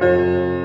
Música